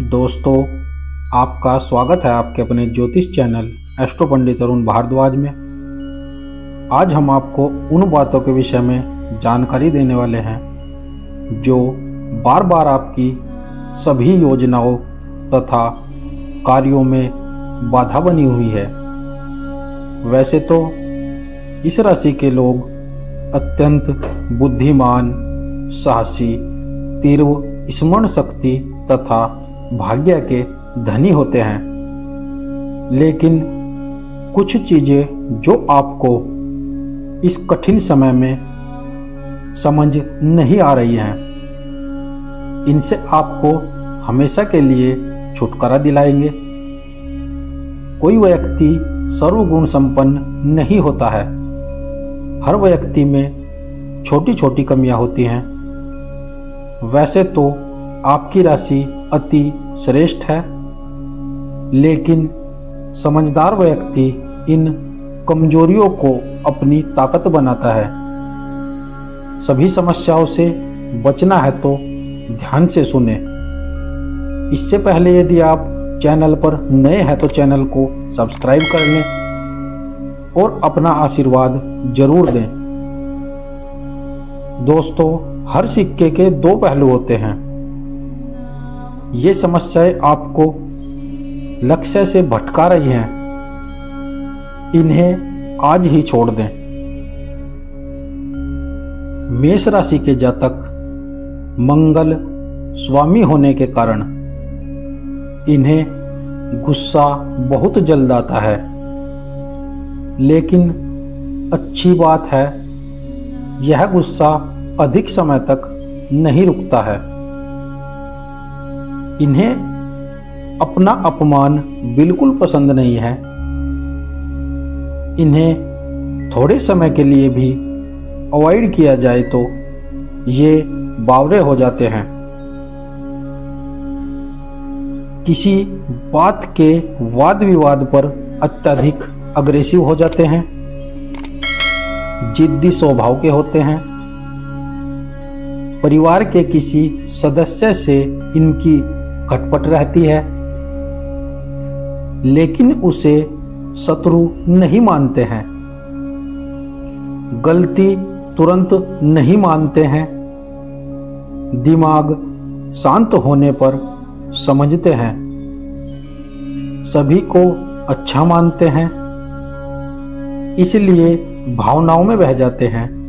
दोस्तों, आपका स्वागत है आपके अपने ज्योतिष चैनल एस्ट्रो पंडित अरुण भारद्वाज में। आज हम आपको उन बातों के विषय में जानकारी देने वाले हैं, जो बार बार आपकी सभी योजनाओं तथा कार्यों में बाधा बनी हुई है। वैसे तो इस राशि के लोग अत्यंत बुद्धिमान, साहसी, तीव्र स्मरण शक्ति तथा भाग्य के धनी होते हैं। लेकिन कुछ चीज़ें जो आपको इस कठिन समय में समझ नहीं आ रही हैं, इनसे आपको हमेशा के लिए छुटकारा दिलाएँगे। कोई व्यक्ति सर्वगुण संपन्न नहीं होता है। हर व्यक्ति में छोटी छोटी कमियाँ होती हैं। वैसे तो आपकी राशि अति श्रेष्ठ है। लेकिन समझदार व्यक्ति इन कमजोरियों को अपनी ताकत बनाता है। सभी समस्याओं से बचना है तो ध्यान से सुने। इससे पहले यदि आप चैनल पर नए हैं तो चैनल को सब्सक्राइब कर लें और अपना आशीर्वाद ज़रूर दें। दोस्तों, हर सिक्के के दो पहलू होते हैं। ये समस्याएँ आपको लक्ष्य से भटका रही हैं। इन्हें आज ही छोड़ दें। मेष राशि के जातक मंगल स्वामी होने के कारण इन्हें गुस्सा बहुत जल्द आता है। लेकिन अच्छी बात है, यह गुस्सा अधिक समय तक नहीं रुकता है। इन्हें अपना अपमान बिल्कुल पसंद नहीं है। इन्हें थोड़े समय के लिए भी अवॉइड किया जाए तो ये बावरे हो जाते हैं। किसी बात के वाद विवाद पर अत्यधिक अग्रेसिव हो जाते हैं। जिद्दी स्वभाव के होते हैं। परिवार के किसी सदस्य से इनकी खटपट रहती है। लेकिन उसे शत्रु नहीं मानते हैं। गलती तुरंत नहीं मानते हैं। दिमाग शांत होने पर समझते हैं। सभी को अच्छा मानते हैं। इसलिए भावनाओं में बह जाते हैं।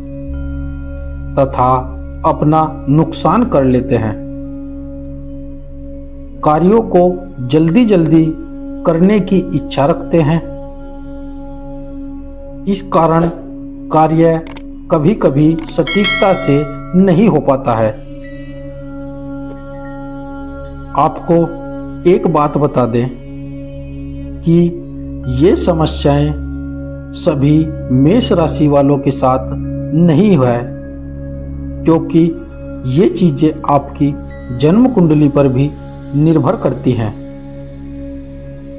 तथा अपना नुकसान कर लेते हैं। कार्यों को जल्दी जल्दी करने की इच्छा रखते हैं। इस कारण कार्य कभी कभी सटीकता से नहीं हो पाता है। आपको एक बात बता दें कि ये समस्याएँ सभी मेष राशि वालों के साथ नहीं है, क्योंकि ये चीज़ें आपकी जन्म कुंडली पर भी निर्भर करती हैं।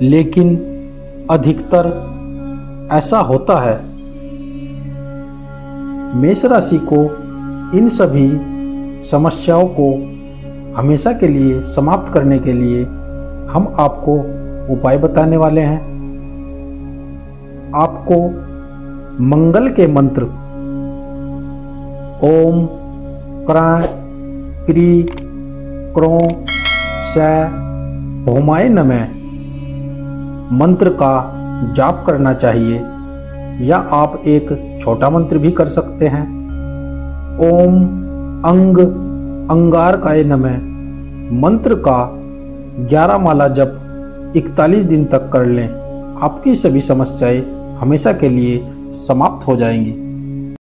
लेकिन अधिकतर ऐसा होता है। मेष राशि को इन सभी समस्याओं को हमेशा के लिए समाप्त करने के लिए हम आपको उपाय बताने वाले हैं। आपको मंगल के मंत्र ओम क्रा क्री क्रो स भौमाय नमः मंत्र का जाप करना चाहिए। या आप एक छोटा मंत्र भी कर सकते हैं। ओम अंग अंगार काय नमः। मंत्र का 11 माला जप 41 दिन तक कर लें। आपकी सभी समस्याएँ हमेशा के लिए समाप्त हो जाएँगी।